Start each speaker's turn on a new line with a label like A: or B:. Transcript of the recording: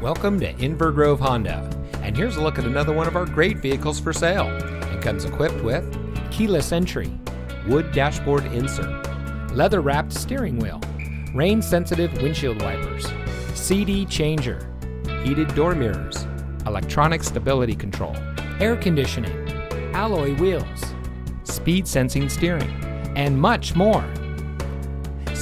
A: Welcome to Inver Grove Honda, and here's a look at another one of our great vehicles for sale. It comes equipped with keyless entry, wood dashboard insert, leather wrapped steering wheel, rain sensitive windshield wipers, CD changer, heated door mirrors, electronic stability control, air conditioning, alloy wheels, speed sensing steering, and much more.